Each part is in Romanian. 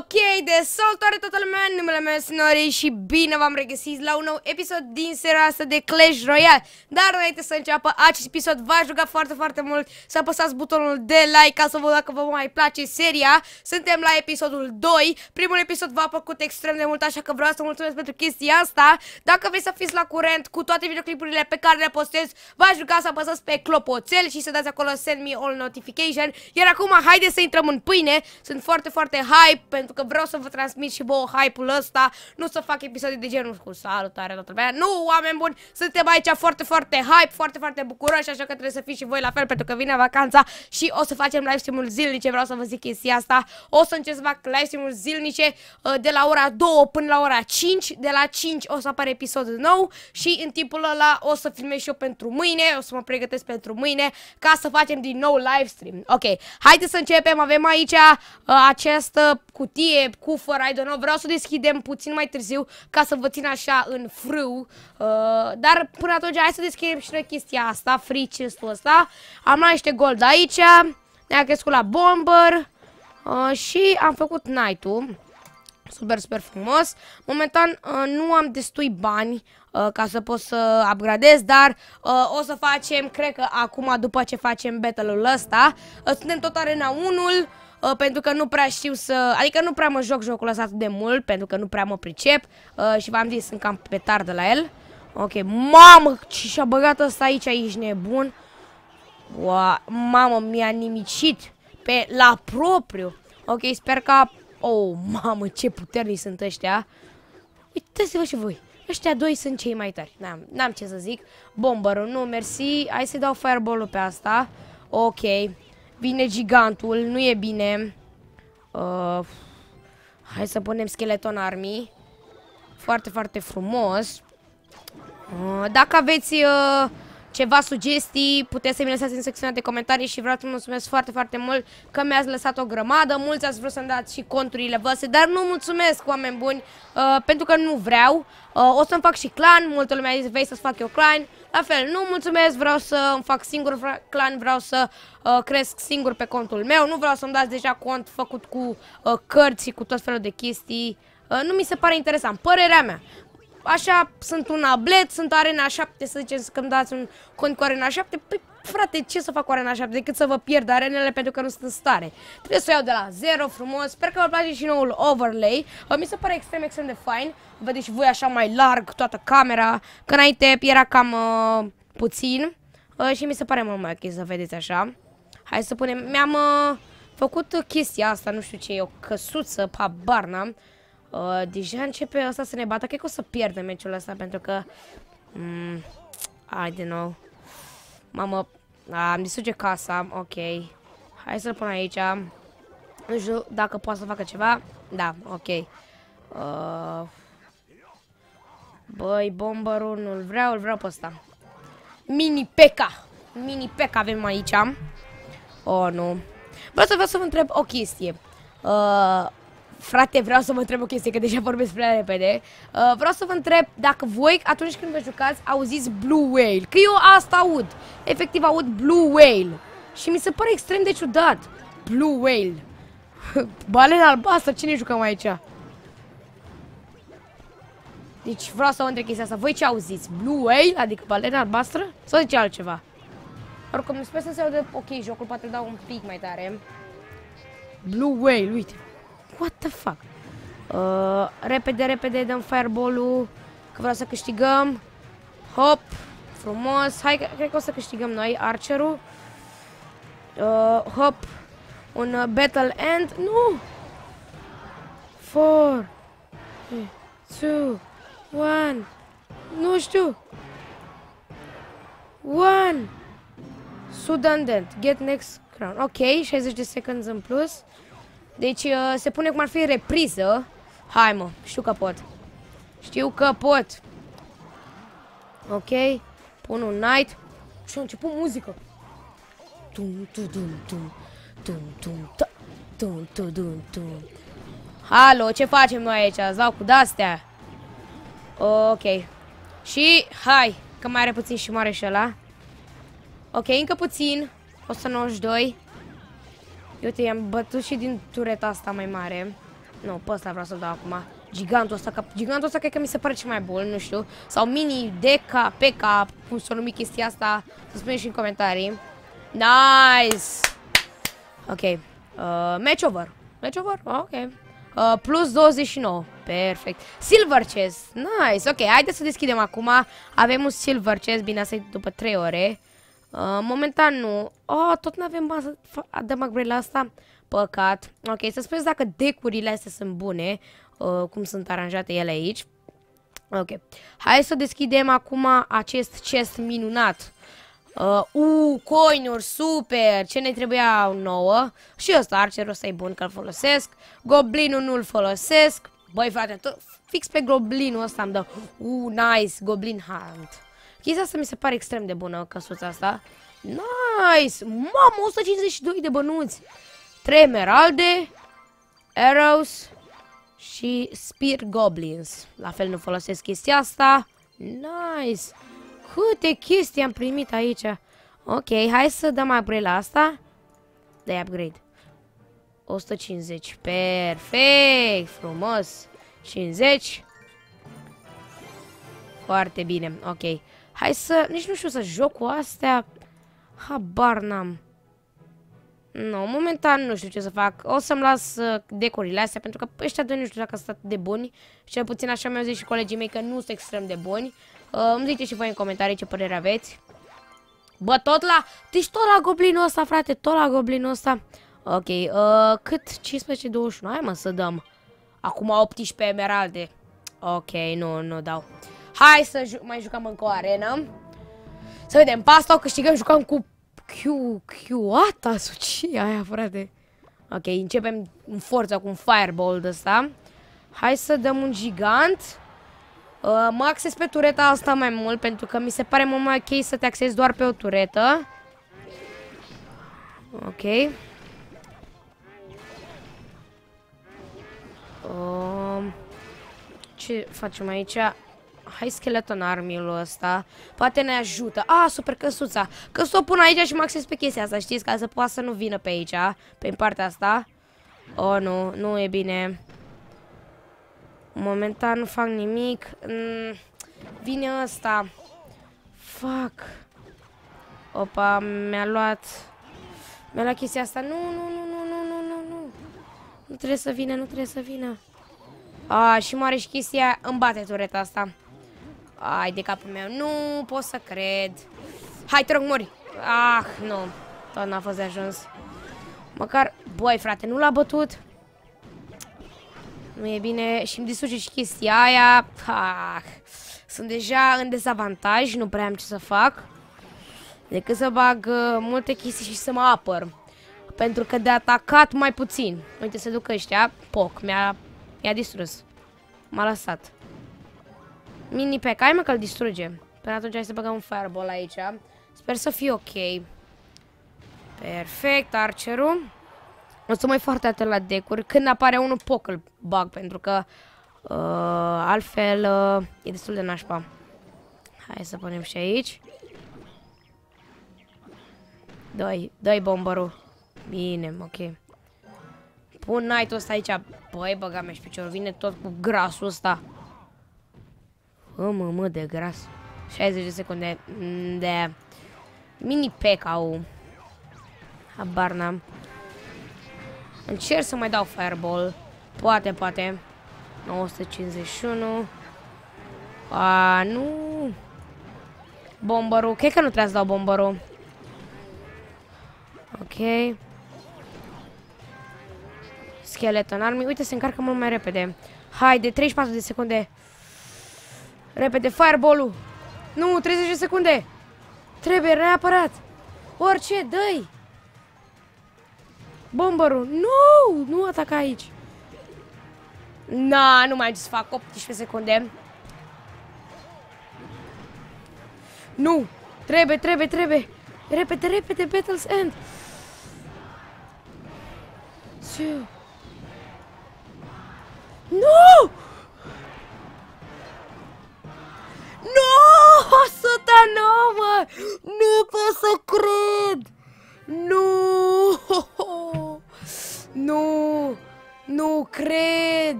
Ok, de salutare toată lumea, numele meu este Nori și bine v-am regăsit la un nou episod din seria asta de Clash Royale. Dar înainte să înceapă acest episod, v-aș ruga foarte, foarte mult să apăsați butonul de like ca să văd dacă vă mai place seria. Suntem la episodul 2, primul episod v-a plăcut extrem de mult, așa că vreau să mulțumesc pentru chestia asta. Dacă vreți să fiți la curent cu toate videoclipurile pe care le postez, v-aș ruga să apăsați pe clopoțel și să dați acolo send me all notification. Iar acum, haideți să intrăm în pâine, sunt foarte, foarte hype pentru că vreau să vă transmit și vouă hype-ul ăsta, nu să fac episoade de genul cu salutare toată lumea. Nu, oameni buni, suntem aici foarte, foarte hype, foarte, foarte bucuroși, așa că trebuie să fiți și voi la fel pentru că vine vacanța și o să facem live stream-ul zilnice, vreau să vă zic chestia asta. O să încerc să fac live stream-ul zilnice uh, de la ora 2 până la ora 5, de la 5 o să apare episodul nou și în timpul ăla o să filmez și eu pentru mâine, o să mă pregătesc pentru mâine ca să facem din nou live stream. Ok, haideți să începem, avem aici uh, această cutie, cufăr, I don't know, vreau să deschidem puțin mai târziu ca să vă țin așa în frâu, uh, dar până atunci hai să deschidem și noi chestia asta, free chest ăsta, am mai niște gold aici, ne-a crescut la bomber uh, și am făcut night-ul, super, super frumos, momentan uh, nu am destui bani, Uh, ca să pot să upgradez, dar uh, o să facem, cred că acum după ce facem battle-ul ăsta, uh, suntem tot arena 1 uh, pentru că nu prea știu să... Adică nu prea mă joc jocul ăsta atât de mult, pentru că nu prea mă pricep uh, și v-am zis, sunt cam petard de la el. Ok, mamă, ce și-a băgat ăsta aici, ești nebun. Wow, mamă, mi-a nimicit pe la propriu. Ok, sper că... Oh, mamă, ce puternici sunt ăștia. Uitați-vă și voi. Ăștia doi sunt cei mai tari. N-am ce să zic. Bomberul, nu, mersi. Hai să dau fireball-ul pe asta. Ok. Vine gigantul, nu e bine. Uh, hai să punem skeleton army. Foarte, foarte frumos. Uh, dacă aveți uh, ceva sugestii, puteți să mi lăsați în secțiunea de comentarii și vreau să mulțumesc foarte, foarte mult că mi-ați lăsat o grămadă. Mulți ați vrut să-mi dați și conturile voastre, dar nu mulțumesc, oameni buni, uh, pentru că nu vreau. Uh, o să-mi fac și clan, multă lume a zis, vei să-ți fac eu clan. La fel, nu mulțumesc, vreau să îmi fac singur clan, vreau să uh, cresc singur pe contul meu, nu vreau să-mi dați deja cont făcut cu uh, cărți și cu tot felul de chestii. Uh, nu mi se pare interesant, părerea mea. Așa, sunt un ablet, sunt arena 7, să zicem că îmi dați un cont cu arena 7. Păi, frate, ce să fac cu arena 7 decât să vă pierd arenele pentru că nu sunt în stare. Trebuie să o iau de la 0 frumos. Sper că vă place și noul overlay. Mi se pare extrem, extrem de fain. Vedeți și voi așa mai larg toată camera. Că înainte era cam uh, puțin. Uh, și mi se pare mult mai ok să vedeți așa. Hai să punem... Mi-am uh, făcut chestia asta, nu știu ce e, o căsuță, pa barna. Uh, deja începe asta să ne bată. Cred că o să pierdem meciul ăsta pentru că... Mm, I don't know. Mamă, am distruge casa. Ok. Hai să-l pun aici. Nu știu dacă poate să facă ceva. Da, ok. Uh, Băi, bomberul nu-l vreau, îl vreau pe ăsta. Mini Peca. Mini Peca avem aici. Oh, nu. Vreau să vreau să vă întreb o chestie. Uh, Frate, vreau să vă întreb o chestie, că deja vorbesc prea repede. Uh, vreau să vă întreb dacă voi, atunci când vă jucați, auziți Blue Whale. Că eu asta aud. Efectiv aud Blue Whale. Și mi se pare extrem de ciudat. Blue Whale. Balena albastră, cine jucăm aici? Deci vreau să vă întreb chestia asta. Voi ce auziți? Blue Whale? Adică balena albastră? Sau zice altceva? Oricum, sper să se aude ok jocul, poate dau un pic mai tare. Blue Whale, uite. What the fuck? Uh, repede, repede dăm fireball-ul. Că vreau să câștigăm. Hop. Frumos. Hai, cred că o să câștigăm noi archerul. Uh, hop. Un uh, battle end. Nu! 4 2 1 Nu știu. 1 Sudan Dent. Get next crown. Ok, 60 de seconds în plus. Deci uh, se pune cum ar fi repriză. Hai mă, știu că pot. Știu că pot. Ok. Pun un night. Și a început muzică. Tum, tum, tum, tum. Tum, tum, tum, tum, tum, tum. Halo, ce facem noi aici? Îți dau cu de-astea. Ok. Și, hai, că mai are puțin și mare și ăla. Ok, încă puțin. 192. Uite, i-am bătut și din tureta asta mai mare. Nu, pe ăsta vreau să-l dau acum. Gigantul ăsta, că, gigantul ăsta cred că mi se pare cel mai bun, nu știu. Sau mini, deca, peca, cum s-o numi chestia asta, să spuneți și în comentarii. Nice! Ok. Uh, match over. Match over? Ok. Uh, plus 29. Perfect. Silver chest. Nice. Ok, haideți să deschidem acum. Avem un silver chest. Bine, asta e după 3 ore. Uh, momentan nu. Oh, tot nu avem bază. Dăm upgrade la asta. Păcat. Ok, să spuneți dacă decurile astea sunt bune. Uh, cum sunt aranjate ele aici. Ok. Hai să deschidem acum acest chest minunat. Uh, uh, coinuri, super! Ce ne trebuia nouă? Și ăsta, arcerul ăsta e bun că-l folosesc. Goblinul nu-l folosesc. Băi, frate, tot, fix pe goblinul ăsta îmi dă. Uh, nice, goblin hunt. Chestia asta mi se pare extrem de bună, căsuța asta. Nice! Mamă, 152 de bănuți! 3 emeralde, arrows și spear goblins. La fel nu folosesc chestia asta. Nice! Câte chestii am primit aici. Ok, hai să dăm upgrade la asta. Dai upgrade. 150. Perfect! Frumos! 50. Foarte bine. Ok. Hai să... Nici nu știu să joc cu astea. Habar n-am. Nu, momentan nu știu ce să fac. O să-mi las uh, decorile astea, pentru că ăștia doi nu știu dacă sunt atât de buni. Cel puțin așa mi-au zis și colegii mei că nu sunt extrem de buni. Uh, îmi ziceți și voi în comentarii ce părere aveți. Bă, tot la... Deci tot la goblinul ăsta, frate, tot la goblinul ăsta. Ok, uh, cât? 15-21, hai mă să dăm. Acum 18 emeralde. Ok, nu, nu dau. Hai să ju mai jucăm încă o arenă. Să vedem, pe asta o câștigăm, jucăm cu Q, Q-ata, ce aia, frate? Ok, începem în forță cu un fireball de ăsta. Hai să dăm un gigant. Uh, mă acces pe tureta asta mai mult pentru că mi se pare mult mai ok să te axezi doar pe o turetă. Ok. Uh, ce facem aici? Hai skeleton army-ul ăsta. Poate ne ajută. Ah, super căsuța. Că să o pun aici și mă acces pe chestia asta, știți? Ca să poată să nu vină pe aici, pe partea asta. Oh, nu, nu e bine. Momentan nu fac nimic. Mm, vine ăsta. Fuck. Opa, mi-a luat... Mi-a luat chestia asta. Nu, nu, nu, nu, nu, nu, nu, nu. Nu trebuie să vină, nu trebuie să vină. A, și moare și chestia, îmi bate tureta asta. Ai de capul meu, nu pot să cred. Hai, te rog, mori. Ah, nu. Tot n-a fost de ajuns. Măcar, băi, frate, nu l-a bătut. Nu e bine și îmi distruge și chestia aia. Ah, sunt deja în dezavantaj, nu prea am ce să fac. Decât să bag uh, multe chestii și să mă apăr. Pentru că de atacat mai puțin. Uite, se duc ăștia. Poc, mi-a mi distrus. M-a lăsat. Mini pack, hai mă că-l distruge. Până atunci hai să băgăm un fireball aici. Sper să fie ok. Perfect, arcerul. O să mai foarte atent la decuri. Când apare unul, poc îl bag, pentru că uh, altfel uh, e destul de nașpa. Hai să punem și aici. Dă-i, dă-i bombărul. Bine, ok. Pun night-ul ăsta aici. Băi, băga mea și piciorul. Vine tot cu grasul ăsta. Mă, mă, mă, de gras. 60 de secunde de mini pack au. Habar n-am. Încerc să mai dau fireball. Poate, poate. 951. A, nu. Bombărul. Cred că nu trebuie să dau bombărul. Ok. Skeleton army. Uite, se încarcă mult mai repede. Haide, 34 de secunde. Repede, fireball-ul. Nu, 30 de secunde. Trebuie neapărat. Orice, dă-i. Bomberul. Nu! Nu ataca aici. Na, nu mai am ce să fac. 18 secunde. Nu! Trebuie, trebuie, trebuie. Repede, repede, Battle's End. Ciu.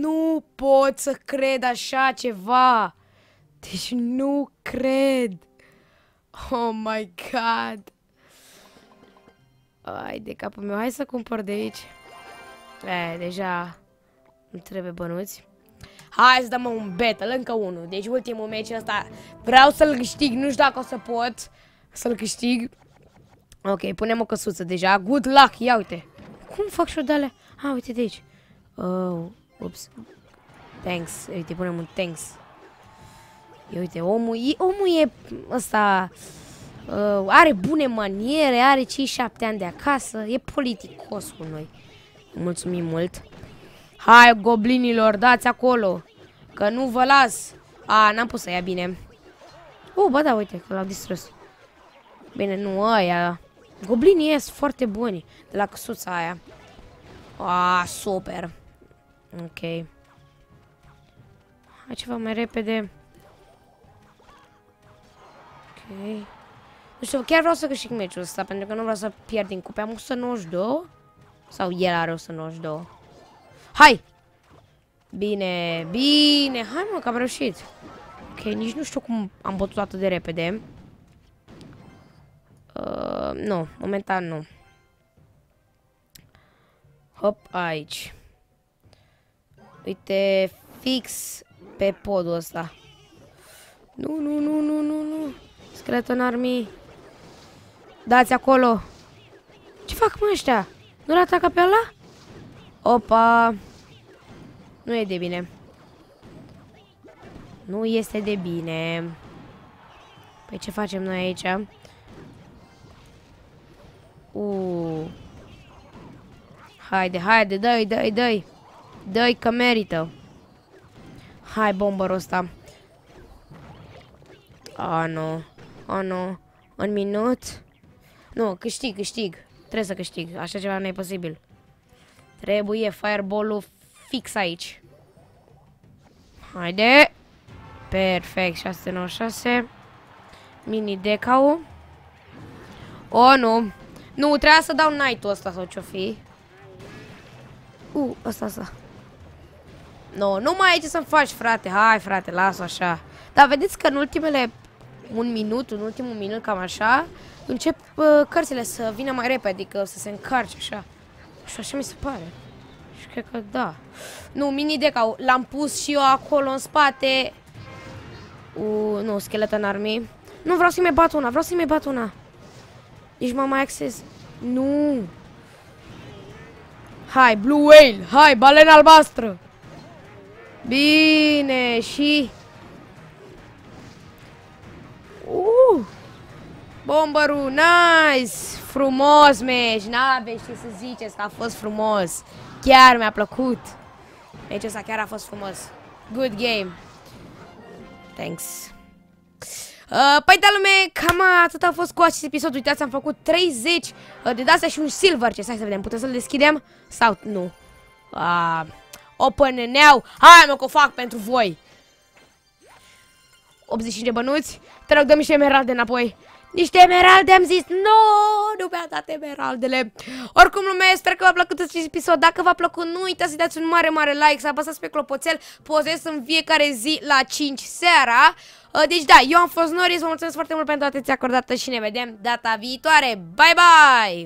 Nu pot să cred așa ceva! Deci nu cred! Oh my god! Ai de capul meu, hai să cumpăr de aici. E, deja nu trebuie bănuți. Hai să dăm un battle, încă unul. Deci ultimul meci ăsta vreau să-l câștig, nu știu dacă o să pot să-l câștig. Ok, punem o căsuță deja. Good luck, ia uite. Cum fac și-o de alea? Ah, uite de aici. Oh, ups. Thanks. Uite, punem un thanks. Ia uite, omul e, omul e ăsta... Uh, are bune maniere, are cei șapte ani de acasă, e politicos cu noi. Mulțumim mult. Hai, goblinilor, dați acolo, că nu vă las. A, n-am pus să ia bine. Uh, ba da, uite, că l-au distrus. Bine, nu aia. Goblinii ies foarte buni de la căsuța aia. Ah, super. Ok. Hai ceva mai repede. Ok. Nu știu, chiar vreau să câștig meciul ăsta, pentru că nu vreau să pierd din cupe. Am 192? Sau el are 192? Hai! Bine, bine. Hai mă, că am reușit. Ok, nici nu știu cum am bătut atât de repede. Uh, nu, momentan nu. Hop, aici. Uite, fix pe podul ăsta. Nu, nu, nu, nu, nu, nu. Skeleton Army. Dați acolo. Ce fac mă ăștia? Nu-l atacă pe ăla? Opa. Nu e de bine. Nu este de bine. Păi ce facem noi aici? Uh. Haide, haide, dă-i, dă-i, dă-i. Dă-i că merită. Hai, bombărul ăsta. A, nu. A, nu. Un minut. Nu, câștig, câștig. Trebuie să câștig. Așa ceva nu e posibil. Trebuie fireball-ul fix aici. Haide. Perfect, 696. Mini decau. O, nu. Nu, trebuia să dau night-ul ăsta sau ce-o fi. Uh, ăsta, ăsta. No, nu mai ai ce să-mi faci, frate. Hai, frate, las-o așa. Dar vedeți că în ultimele un minut, în ultimul minut, cam așa, încep uh, cărțile să vină mai repede, adică să se încarce așa. Și așa mi se pare. Și cred că da. Nu, mini deca, l-am pus și eu acolo în spate. Uh, nu, skeleton army. Nu, vreau să-i mai bat una, vreau să-i mai bat una. Nici mă mai access. Nu. Hai, Blue Whale! Hai, balena albastră! Bine, și... Uh! Bombărul, nice! Frumos, meș! N-aveți ce să ziceți că a fost frumos. Chiar mi-a plăcut. Deci ăsta chiar a fost frumos. Good game. Thanks. Uh, păi da lume, cam atât a fost cu acest episod Uitați, am făcut 30 uh, de dase și un silver Ce Hai să vedem, putem să-l deschidem? Sau nu? Uh, open now Hai mă că o fac pentru voi 85 de bănuți Te rog, dă niște emeralde înapoi niște emeralde, am zis, nu, nu mi-a dat emeraldele. Oricum, lume, sper că v-a plăcut acest episod. Dacă v-a plăcut, nu uitați să dați un mare, mare like, să apăsați pe clopoțel. Pozez în fiecare zi la 5 seara. Uh, deci da, eu am fost Noris, vă mulțumesc foarte mult pentru atenția acordată și ne vedem data viitoare. Bye, bye!